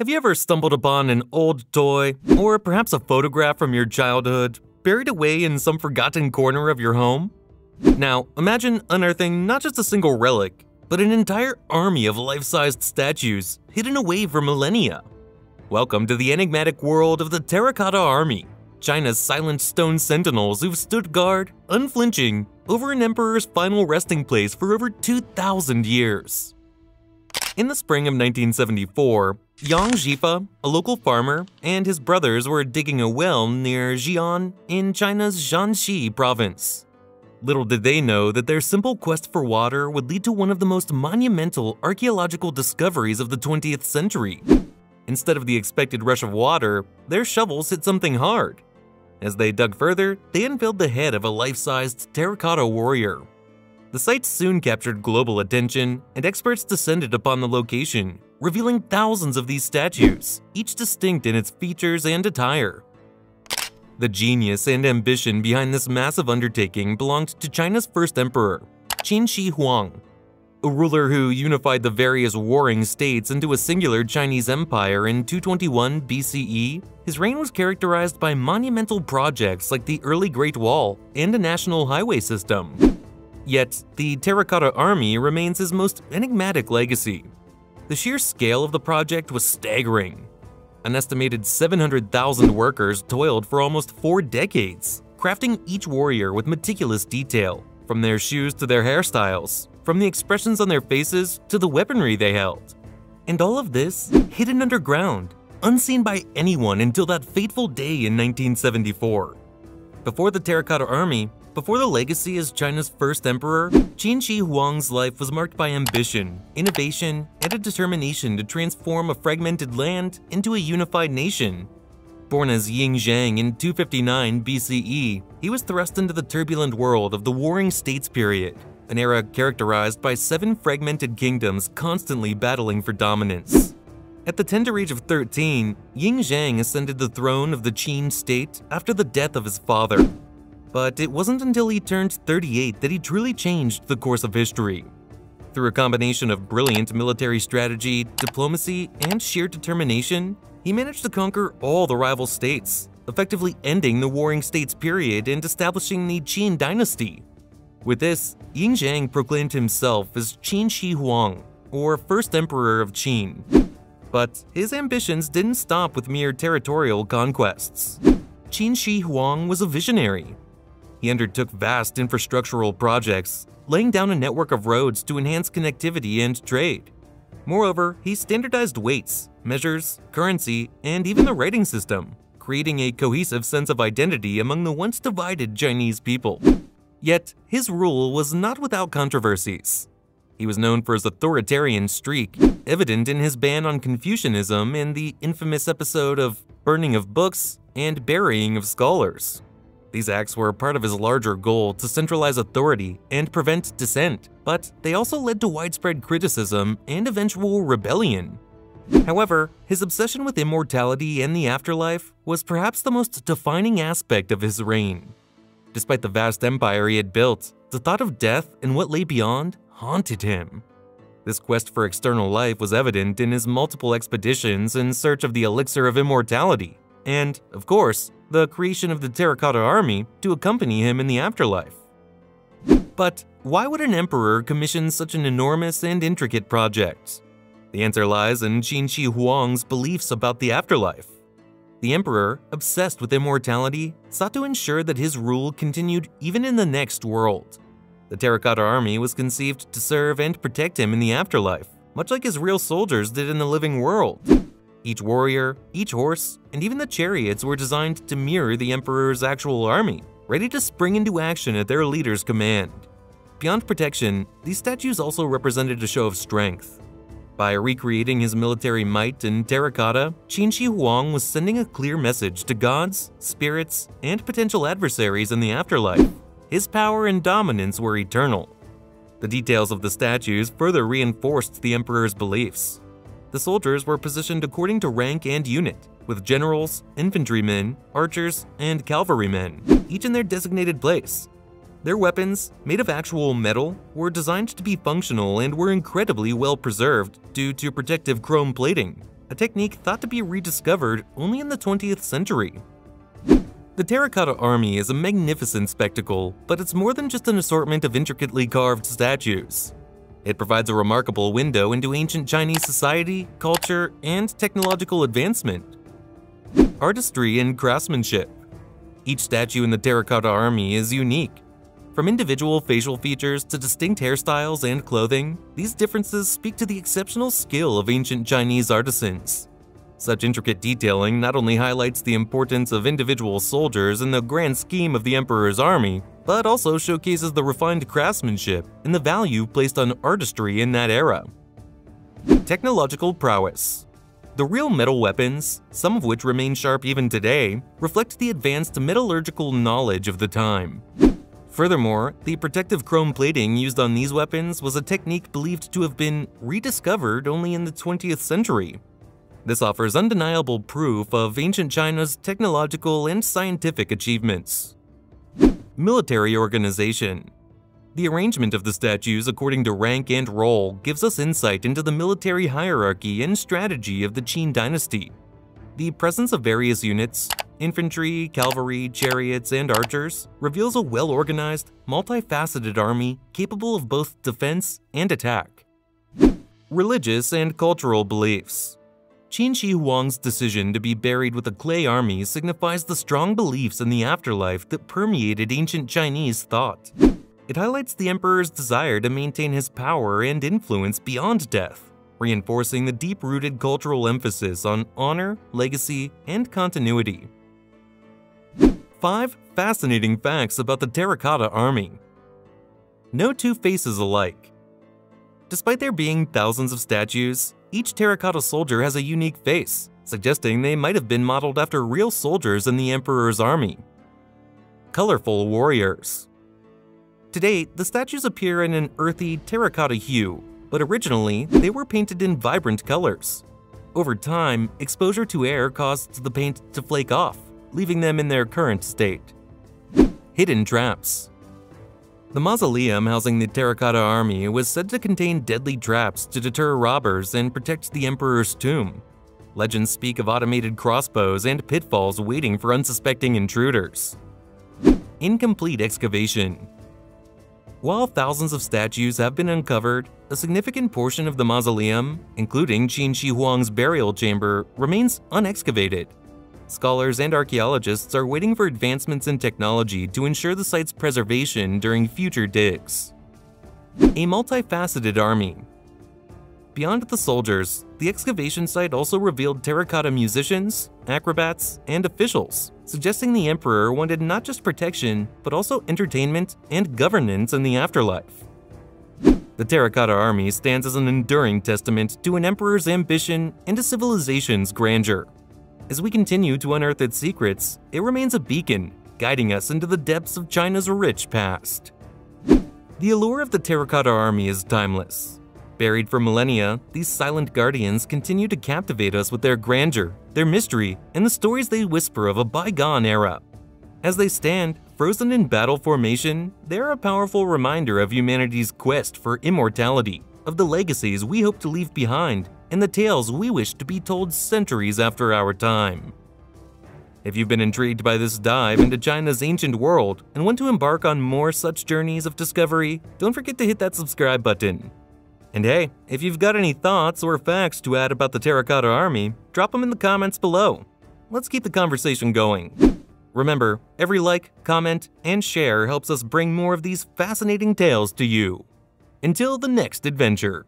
Have you ever stumbled upon an old toy, or perhaps a photograph from your childhood, buried away in some forgotten corner of your home? Now, imagine unearthing not just a single relic, but an entire army of life-sized statues hidden away for millennia. Welcome to the enigmatic world of the Terracotta Army, China's silent stone sentinels who've stood guard, unflinching, over an emperor's final resting place for over 2,000 years. In the spring of 1974, Yang Zhifa, a local farmer, and his brothers were digging a well near Xi'an in China's Shaanxi province. Little did they know that their simple quest for water would lead to one of the most monumental archaeological discoveries of the 20th century. Instead of the expected rush of water, their shovels hit something hard. As they dug further, they unveiled the head of a life-sized terracotta warrior. The site soon captured global attention, and experts descended upon the location, revealing thousands of these statues, each distinct in its features and attire. The genius and ambition behind this massive undertaking belonged to China's first emperor, Qin Shi Huang, a ruler who unified the various warring states into a singular Chinese empire in 221 BCE, his reign was characterized by monumental projects like the early Great Wall and a national highway system. Yet, the Terracotta Army remains his most enigmatic legacy. The sheer scale of the project was staggering. An estimated 700,000 workers toiled for almost four decades, crafting each warrior with meticulous detail, from their shoes to their hairstyles, from the expressions on their faces to the weaponry they held. And all of this hidden underground, unseen by anyone until that fateful day in 1974. Before the Terracotta Army, before the legacy as China's first emperor, Qin Shi Huang's life was marked by ambition, innovation, and a determination to transform a fragmented land into a unified nation. Born as Ying Zheng in 259 BCE, he was thrust into the turbulent world of the Warring States period, an era characterized by seven fragmented kingdoms constantly battling for dominance. At the tender age of 13, Ying Zheng ascended the throne of the Qin state after the death of his father. But it wasn't until he turned 38 that he truly changed the course of history. Through a combination of brilliant military strategy, diplomacy, and sheer determination, he managed to conquer all the rival states, effectively ending the Warring States period and establishing the Qin dynasty. With this, Ying Zheng proclaimed himself as Qin Shi Huang, or First Emperor of Qin. But his ambitions didn't stop with mere territorial conquests. Qin Shi Huang was a visionary. He undertook vast infrastructural projects, laying down a network of roads to enhance connectivity and trade. Moreover, he standardized weights, measures, currency, and even the writing system, creating a cohesive sense of identity among the once divided Chinese people. Yet, his rule was not without controversies. He was known for his authoritarian streak, evident in his ban on Confucianism and the infamous episode of burning of books and burying of scholars. These acts were part of his larger goal to centralize authority and prevent dissent, but they also led to widespread criticism and eventual rebellion. However, his obsession with immortality and the afterlife was perhaps the most defining aspect of his reign. Despite the vast empire he had built, the thought of death and what lay beyond haunted him. This quest for external life was evident in his multiple expeditions in search of the elixir of immortality, and, of course, the creation of the Terracotta Army to accompany him in the afterlife. But why would an emperor commission such an enormous and intricate project? The answer lies in Qin Shi Huang's beliefs about the afterlife. The emperor, obsessed with immortality, sought to ensure that his rule continued even in the next world. The Terracotta Army was conceived to serve and protect him in the afterlife, much like his real soldiers did in the living world. Each warrior, each horse, and even the chariots were designed to mirror the emperor's actual army, ready to spring into action at their leader's command. Beyond protection, these statues also represented a show of strength. By recreating his military might in terracotta, Qin Shi Huang was sending a clear message to gods, spirits, and potential adversaries in the afterlife. His power and dominance were eternal. The details of the statues further reinforced the emperor's beliefs. The soldiers were positioned according to rank and unit, with generals, infantrymen, archers, and cavalrymen, each in their designated place. Their weapons, made of actual metal, were designed to be functional and were incredibly well preserved due to protective chrome plating. a technique thought to be rediscovered only in the 20th century. The Terracotta Army is a magnificent spectacle, but it's more than just an assortment of intricately carved statues. It provides a remarkable window into ancient Chinese society, culture, and technological advancement. Artistry and craftsmanship. Each statue in the Terracotta Army is unique. From individual facial features to distinct hairstyles and clothing, these differences speak to the exceptional skill of ancient Chinese artisans. Such intricate detailing not only highlights the importance of individual soldiers in the grand scheme of the Emperor's army, but also showcases the refined craftsmanship and the value placed on artistry in that era. Technological prowess. The real metal weapons, some of which remain sharp even today, reflect the advanced metallurgical knowledge of the time. Furthermore, the protective chrome plating used on these weapons was a technique believed to have been rediscovered only in the 20th century. This offers undeniable proof of ancient China's technological and scientific achievements. Military Organization The arrangement of the statues according to rank and role gives us insight into the military hierarchy and strategy of the Qin dynasty. The presence of various units, infantry, cavalry, chariots, and archers, reveals a well-organized, multifaceted army capable of both defense and attack. Religious and cultural beliefs Qin Shi Huang's decision to be buried with a clay army signifies the strong beliefs in the afterlife that permeated ancient Chinese thought. It highlights the emperor's desire to maintain his power and influence beyond death, reinforcing the deep-rooted cultural emphasis on honor, legacy, and continuity. 5 Fascinating Facts About the Terracotta Army No two faces alike. Despite there being thousands of statues, each terracotta soldier has a unique face, suggesting they might have been modeled after real soldiers in the Emperor's army. Colorful Warriors Today, the statues appear in an earthy terracotta hue, but originally, they were painted in vibrant colors. Over time, exposure to air caused the paint to flake off, leaving them in their current state. Hidden Traps the mausoleum housing the Terracotta Army was said to contain deadly traps to deter robbers and protect the Emperor's tomb. Legends speak of automated crossbows and pitfalls waiting for unsuspecting intruders. Incomplete excavation. While thousands of statues have been uncovered, a significant portion of the mausoleum, including Qin Shi Huang's burial chamber, remains unexcavated scholars and archaeologists are waiting for advancements in technology to ensure the site's preservation during future digs. A multifaceted army. Beyond the soldiers, the excavation site also revealed terracotta musicians, acrobats, and officials, suggesting the emperor wanted not just protection, but also entertainment and governance in the afterlife. The Terracotta Army stands as an enduring testament to an emperor's ambition and a civilization's grandeur. As we continue to unearth its secrets, it remains a beacon, guiding us into the depths of China's rich past. The allure of the Terracotta Army is timeless. Buried for millennia, these silent guardians continue to captivate us with their grandeur, their mystery, and the stories they whisper of a bygone era. As they stand, frozen in battle formation, they're a powerful reminder of humanity's quest for immortality, of the legacies we hope to leave behind, and the tales we wish to be told centuries after our time. If you've been intrigued by this dive into China's ancient world and want to embark on more such journeys of discovery, don't forget to hit that subscribe button. And hey, if you've got any thoughts or facts to add about the Terracotta Army, drop them in the comments below. Let's keep the conversation going. Remember, every like, comment, and share helps us bring more of these fascinating tales to you. Until the next adventure.